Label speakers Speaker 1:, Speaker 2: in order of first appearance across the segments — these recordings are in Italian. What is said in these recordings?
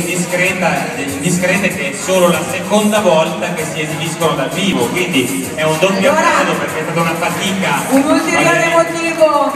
Speaker 1: dice discreta, discrete che è solo la seconda volta che si esibiscono dal vivo, quindi è un doppio
Speaker 2: Allora-
Speaker 1: applauso perché è stata una fatica.
Speaker 2: Un ulteriore motivo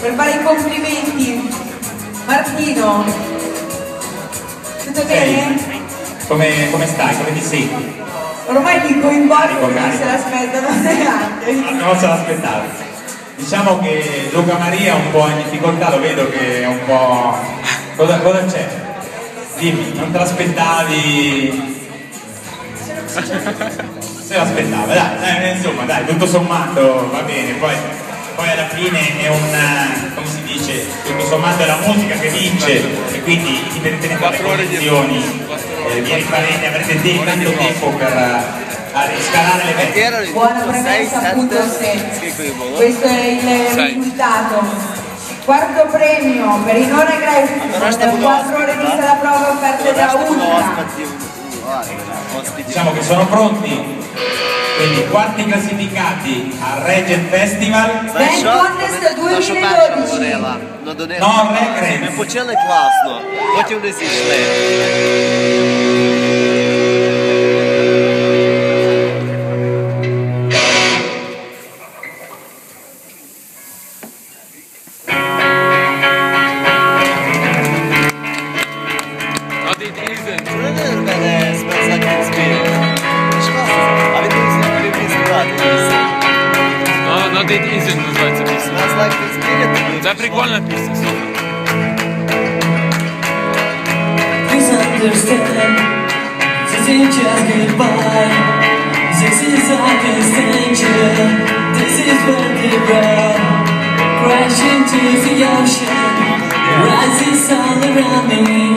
Speaker 2: per fare i complimenti. Martino, tutto bene?
Speaker 1: Come, come stai? Come ti senti?
Speaker 2: Ormai ti coinvolgo
Speaker 1: Carico,
Speaker 2: non se l'aspettano neanche.
Speaker 1: Non se l'aspettavo. Diciamo che Luca Maria è un po' in difficoltà, lo vedo che è un po'. Cosa, cosa c'è? Dimmi, non te l'aspettavi? Se l'aspettava, dai, dai, insomma, dai, tutto sommato va bene, poi, poi alla fine è un, eh, come si dice, tutto sommato è la musica che vince e quindi indipendentemente dalle condizioni, eh, vieni parenti, avrete te- tanto tempo per eh, a riscalare le vette.
Speaker 2: Buona premessa
Speaker 3: 6,
Speaker 2: appunto
Speaker 3: 7,
Speaker 2: se
Speaker 3: che qui volo.
Speaker 2: questo è il risultato. Quarto premio per Inora Greif,
Speaker 3: Allora stiamo
Speaker 2: 4 ore
Speaker 3: ospiti,
Speaker 2: viste la prova offerte da Ultra.
Speaker 3: ospiti, guarda, ospiti.
Speaker 1: Diciamo che sono pronti, quindi quarti classificati al Regent Festival.
Speaker 2: Dance Contest 2012.
Speaker 3: говорила. Ну, до неї
Speaker 1: No,
Speaker 3: класно.
Speaker 1: регрес.
Speaker 3: Ми почали класно, потім не зійшли.
Speaker 4: No, no, dit isn't називається пісня.
Speaker 3: Smells like teen spirit.
Speaker 4: Це прикольна пісня, слухай.
Speaker 5: Please understand, this is just goodbye. This is our extension. This is vertebral. Crash into the ocean. Rises all around me.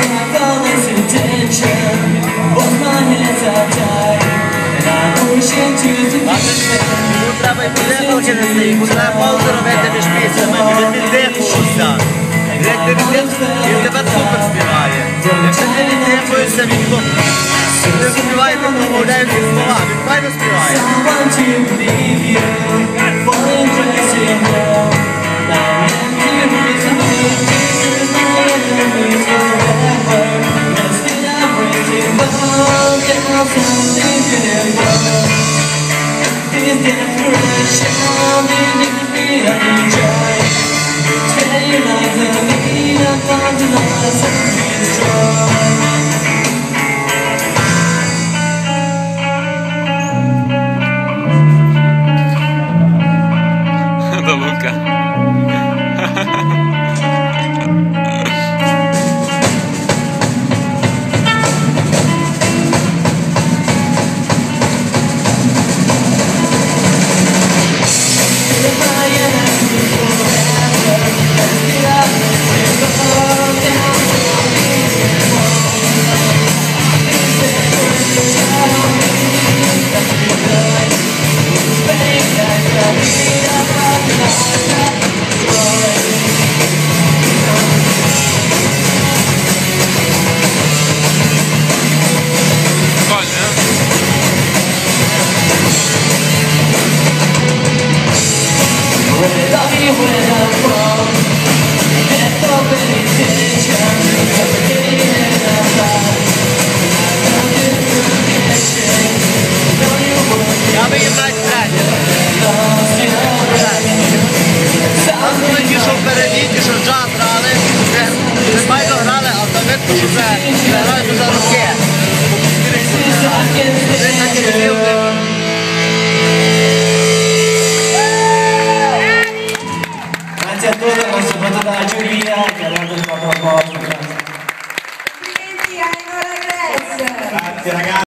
Speaker 5: cry all this intention. Both my hands are tied, and I push into the
Speaker 3: Бачиш, йому треба і подихати через йому треба паузу робити між піснями, бо він віддихувався. Як ти віддихаєш, він тебе супер співає. Якщо ти віддихуєшся, він ну, не співає, він промовляє всі слова, він файно співає.
Speaker 5: Someone to believe you, falling dressing down. I'm Luca. cosa, la cosa non c'è. Grazie a tutti, ma soprattutto alla giuria che ha dato il proprio appoggio. Complimenti a Enola Grazie ragazzi.